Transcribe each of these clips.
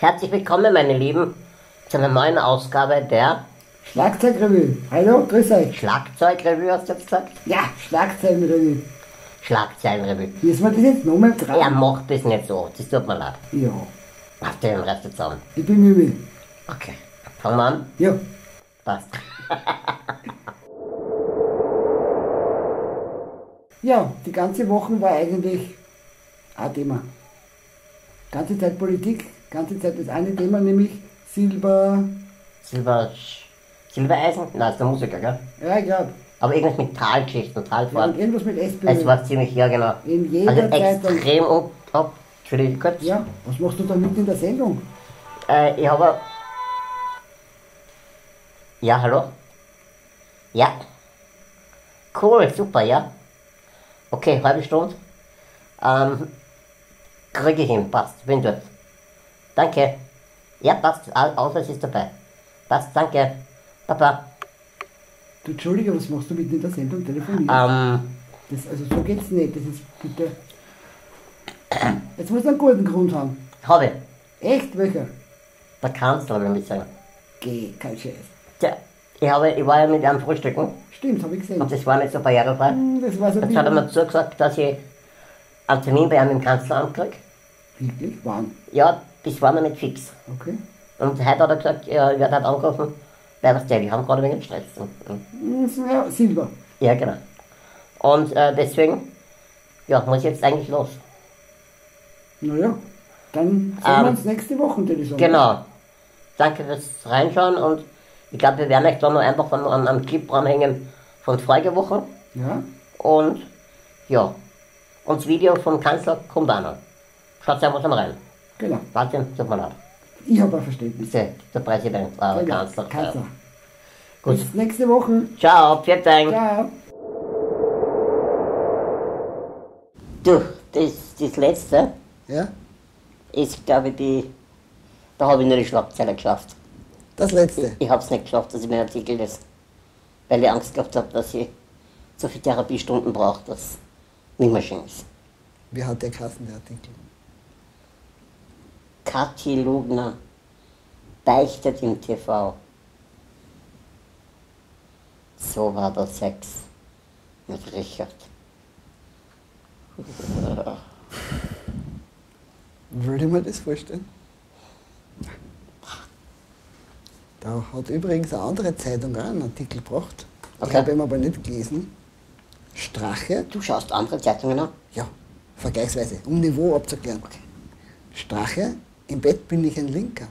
Herzlich willkommen, meine Lieben, zu einer neuen Ausgabe der Schlagzeugrevue. Hallo, grüß euch. Schlagzeugrevue, hast du jetzt gesagt? Ja, Schlagzeilenrevue. Schlagzeilenrevue. Müssen wir das jetzt nochmal dran? Er macht das nicht so, das tut mir leid. Ja, Hast du den Rest zusammen? ich bin müde. Okay. Fangen wir an. Ja, Passt. ja, die ganze Woche war eigentlich ein Thema. Ganze Zeit Politik, ganze Zeit das eine Thema, nämlich Silber. Silber... Silbereisen? Nein, das ist der Musiker, gell? Ja, ich glaube. Aber irgendwas mit Talgeschichten, Ja, Talfahrt. und irgendwas mit SPÖ. Es war ziemlich, ja genau. In jeder also extrem ob, ob, Entschuldigung, kurz. Ja, was machst du da mit in der Sendung? Äh, ich habe. Ja, hallo? Ja. Cool, super, ja. Okay, halbe Stunde. Ähm, kriege ich hin, passt, bin dort. Danke. Ja, passt, Au- Ausweis ist dabei. Passt, danke. Papa. Du, Entschuldige, was machst du mit in der Sendung? Telefonieren? Ähm, Das, also so geht's nicht, das ist bitte... Jetzt musst du einen guten Grund haben. habe. Echt, welcher? Der Kanzler, will ich sagen. Geh, kein Scheiß. Tja, ich, habe, ich war ja mit einem Frühstücken Stimmt, habe ich gesehen. und das war nicht so barrierefrei. Hm, Das war so Jetzt hat er mir zugesagt, dass ich einen Termin bei einem im Kanzleramt kriege. Wirklich? Wann? Ja, das war noch nicht fix. Okay. Und heute hat er gesagt, er wird halt angerufen, weil was der, wir haben gerade wegen Stress. Ja, Silber. Ja, genau. Und äh, deswegen, ja, muss ich jetzt eigentlich los. Naja, dann sehen Ähm, wir uns nächste Woche, würde ich sagen. Genau. Danke fürs Reinschauen und ich glaube, wir werden euch da noch einfach von, an, am Clip dranhängen von vorige Woche. Ja? Und ja, und das Video vom Kanzler kommt auch noch. Schaut einfach mal rein. Genau. Warte, tut mir leid. Ich habe ein Verständnis. Der, der Präsident, äh, Genau. Kanzler. Kanzler. Gut. Bis nächste Woche. Ciao, vielen Dank. Ciao. Du, das, das letzte Ja? ist, glaube ich, die. Da habe ich nur die Schlagzeile geschafft. Das letzte. Ich habe es nicht geschafft, dass ich meinen Artikel lese. Weil ich Angst gehabt habe, dass ich so viele Therapiestunden brauche, dass nicht mehr schön ist. Wie hat der Kassen der Artikel? Kathi Lugner beichtet im TV. So war der Sex mit Richard. Würde ich mir das vorstellen? Da hat übrigens eine andere Zeitung auch einen Artikel gebracht. Ich Okay. habe ihn aber nicht gelesen. Strache, Du schaust andere Zeitungen an? ja, vergleichsweise, um Niveau abzuklären. Strache, im Bett bin ich ein Linker.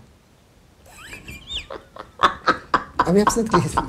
Aber ich habe es nicht gelesen.